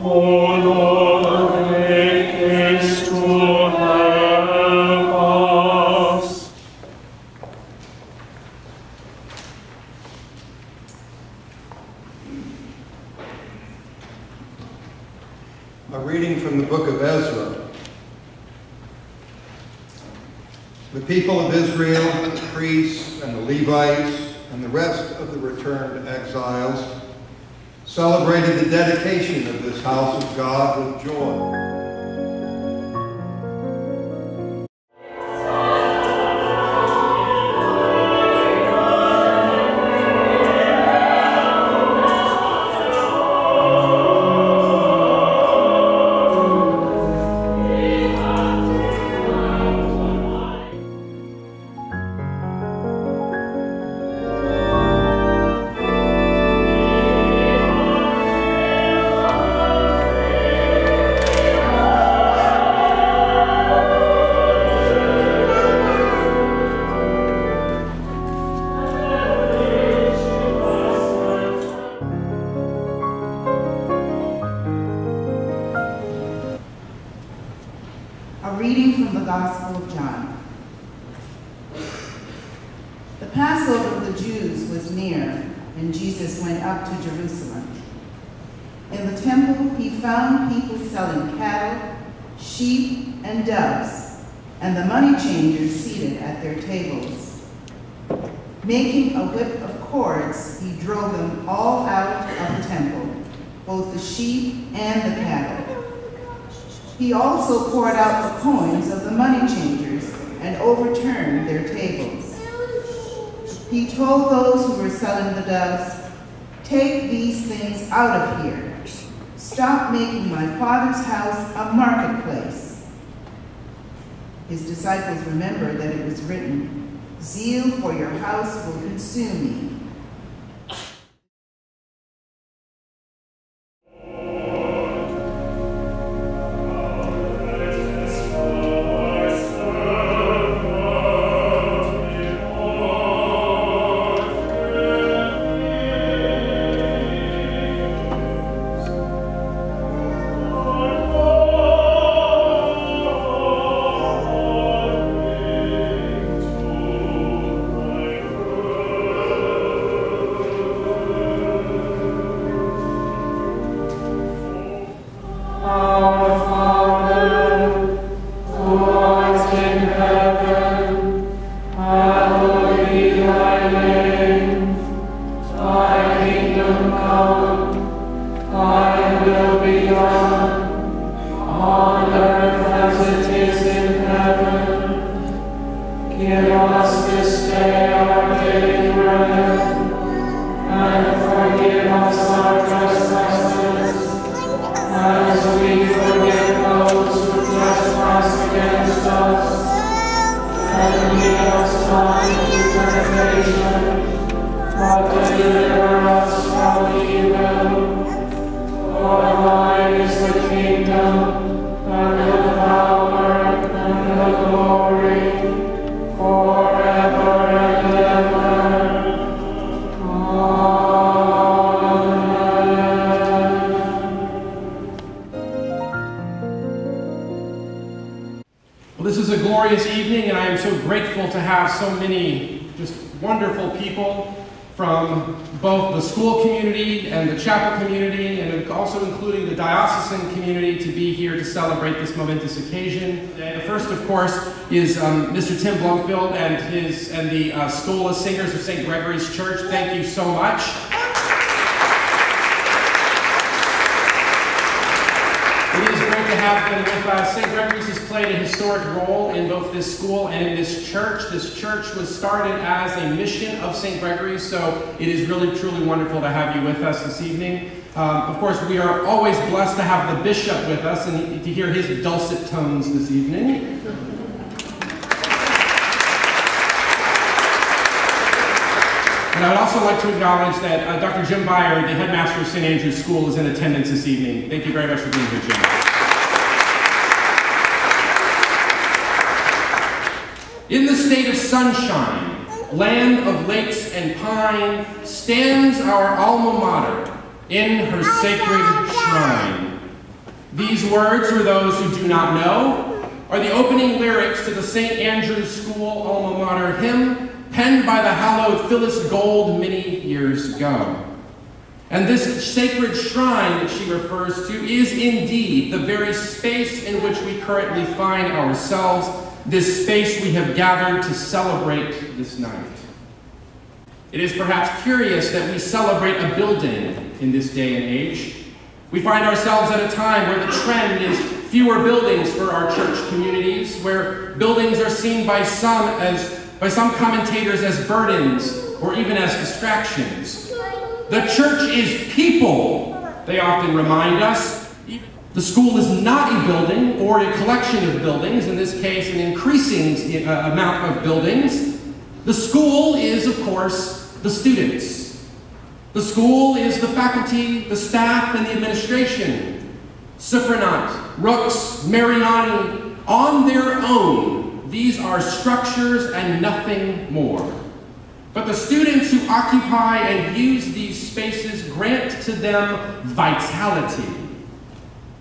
O the priests and the Levites, and the rest of the returned exiles celebrated the dedication of this house of God with joy. And Jesus went up to Jerusalem. In the temple, he found people selling cattle, sheep, and doves, and the money changers seated at their tables. Making a whip of cords, he drove them all out of the temple, both the sheep and the cattle. He also poured out the coins of the money changers and overturned their tables. He told those who were selling the doves, Take these things out of here. Stop making my father's house a marketplace. His disciples remembered that it was written, Zeal for your house will consume me. So grateful to have so many just wonderful people from both the school community and the chapel community, and also including the diocesan community to be here to celebrate this momentous occasion. And the first, of course, is um, Mr. Tim Blumfield and his and the uh, of Singers of St. Gregory's Church. Thank you so much. It is great to have them with us. St. Gregory's has played a historic role in both this school and in this church. This church was started as a mission of St. Gregory's, so it is really, truly wonderful to have you with us this evening. Um, of course, we are always blessed to have the bishop with us and to hear his dulcet tones this evening. And I would also like to acknowledge that uh, Dr. Jim Byer, the headmaster of St. Andrew's School, is in attendance this evening. Thank you very much for being here, Jim. In the state of sunshine, land of lakes and pine, stands our alma mater in her sacred shrine. These words, for those who do not know, are the opening lyrics to the St. Andrew's School alma mater hymn penned by the hallowed Phyllis Gold many years ago. And this sacred shrine that she refers to is indeed the very space in which we currently find ourselves, this space we have gathered to celebrate this night. It is perhaps curious that we celebrate a building in this day and age. We find ourselves at a time where the trend is fewer buildings for our church communities, where buildings are seen by some as by some commentators as burdens or even as distractions. The church is people, they often remind us. The school is not a building or a collection of buildings, in this case, an increasing uh, amount of buildings. The school is, of course, the students. The school is the faculty, the staff, and the administration. Cyprianut, Rooks, Mariani, on their own, these are structures and nothing more. But the students who occupy and use these spaces grant to them vitality.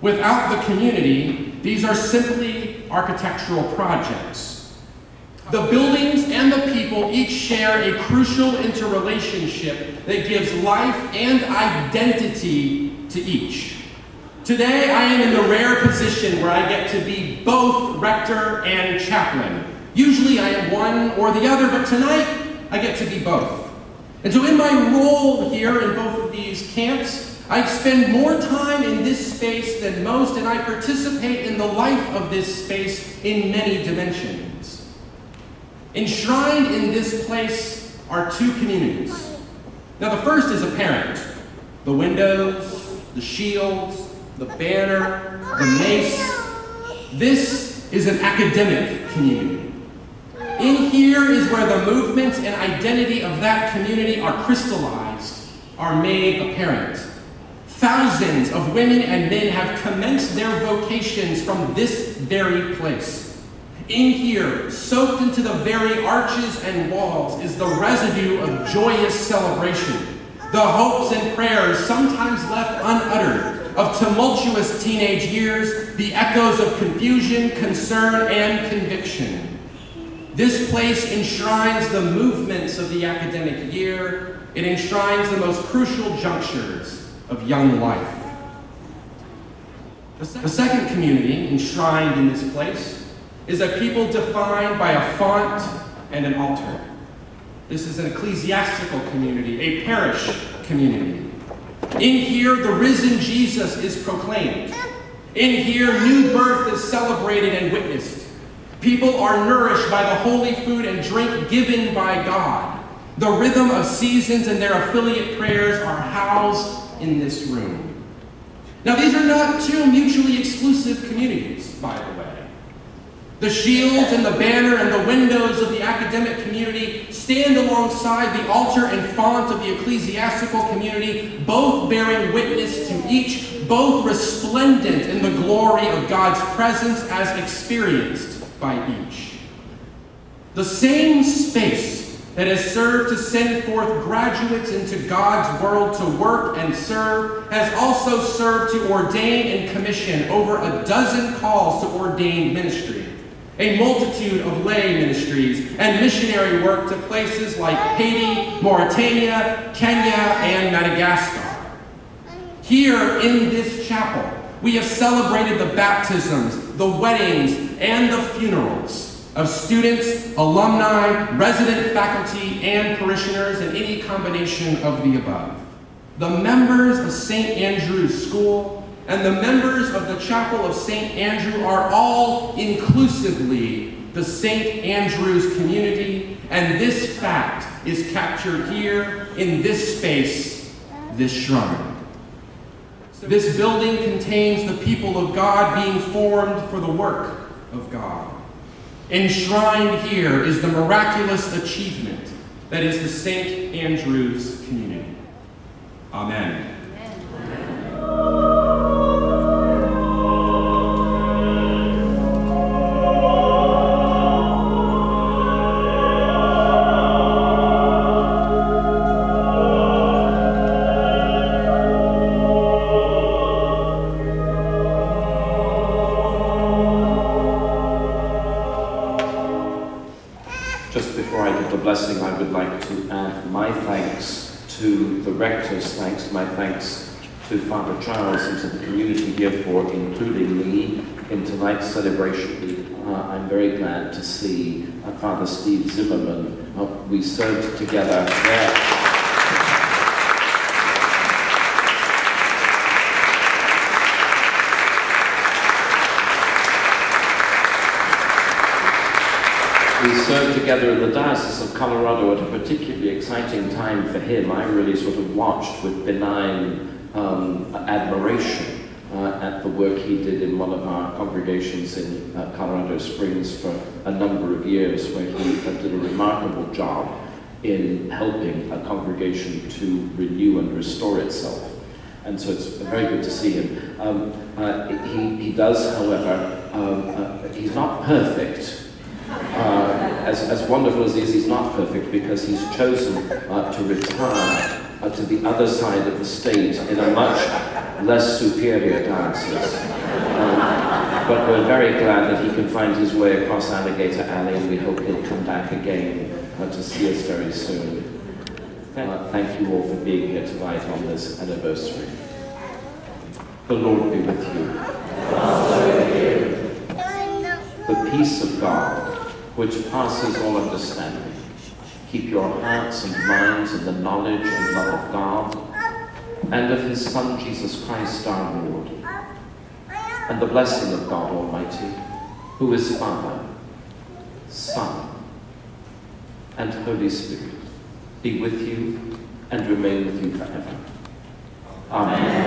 Without the community, these are simply architectural projects. The buildings and the people each share a crucial interrelationship that gives life and identity to each. Today, I am in the rare position where I get to be both rector and chaplain. Usually I am one or the other, but tonight I get to be both. And so, in my role here in both of these camps, I spend more time in this space than most, and I participate in the life of this space in many dimensions. Enshrined in this place are two communities. Now, the first is apparent the windows, the shields, the banner, the mace. This is an academic community. In here is where the movement and identity of that community are crystallized, are made apparent. Thousands of women and men have commenced their vocations from this very place. In here, soaked into the very arches and walls, is the residue of joyous celebration, the hopes and prayers sometimes left unuttered, of tumultuous teenage years, the echoes of confusion, concern, and conviction. This place enshrines the movements of the academic year. It enshrines the most crucial junctures of young life. The second community enshrined in this place is a people defined by a font and an altar. This is an ecclesiastical community, a parish community. In here, the risen Jesus is proclaimed. In here, new birth is celebrated and witnessed. People are nourished by the holy food and drink given by God. The rhythm of seasons and their affiliate prayers are housed in this room. Now, these are not two mutually exclusive communities, by the way. The shields and the banner and the windows of the academic community stand alongside the altar and font of the ecclesiastical community, both bearing witness to each, both resplendent in the glory of God's presence as experienced by each. The same space that has served to send forth graduates into God's world to work and serve has also served to ordain and commission over a dozen calls to ordained ministry, a multitude of lay ministries and missionary work to places like Haiti, Mauritania, Kenya, and Madagascar. Here in this chapel, we have celebrated the baptisms, the weddings, and the funerals of students, alumni, resident faculty, and parishioners, and any combination of the above. The members of St. Andrew's School and the members of the Chapel of St. Andrew are all inclusively the St. Andrew's community, and this fact is captured here in this space, this shrine. This building contains the people of God being formed for the work of God. Enshrined here is the miraculous achievement that is the St. Andrew's community. Amen. Thanks, to Father Charles and to the community here for including me in tonight's celebration. Uh, I'm very glad to see uh, Father Steve Zimmerman. Uh, we served together there. We served together in the Diocese of Colorado at a particularly exciting time for him. I really sort of watched with benign um, admiration uh, at the work he did in one of our congregations in uh, Colorado Springs for a number of years, where he uh, did a remarkable job in helping a congregation to renew and restore itself. And so it's very good to see him. Um, uh, he, he does, however, um, uh, he's not perfect, uh, as, as wonderful as he is, he's not perfect because he's chosen uh, to retire uh, to the other side of the state in a much less superior diocese. Um, but we're very glad that he can find his way across Alligator Alley and we hope he'll come back again uh, to see us very soon. Uh, thank you all for being here tonight on this anniversary. The Lord be with you. The peace of God, which passes all understanding, keep your hearts and minds in the knowledge and love of God and of his Son, Jesus Christ our Lord. And the blessing of God Almighty, who is Father, Son, and Holy Spirit, be with you and remain with you forever. Amen.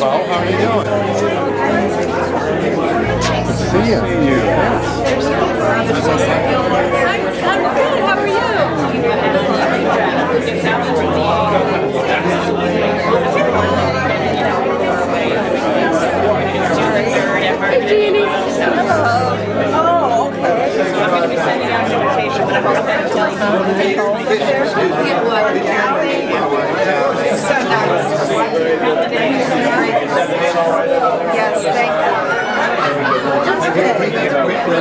How are you doing? Good to see you. You. Hello. Oh, okay. I'm going to be sending out an invitation, but I'm going to tell you. I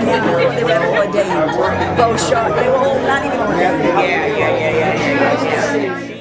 knew they were ordained. Both short, they were all not even ordained. Yeah, yeah, yeah, yeah, yeah, yeah,